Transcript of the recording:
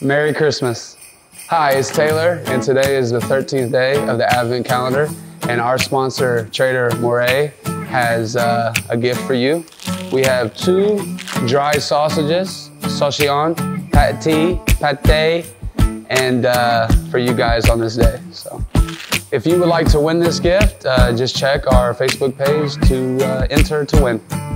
Merry Christmas. Hi, it's Tayler, and today is the 13th day of the Advent calendar, and our sponsor, Traiteur Morey, has uh, a gift for you. We have two dry sausages, saucisson, pate, pate, and uh, for you guys on this day. So, if you would like to win this gift, uh, just check our Facebook page to uh, enter to win.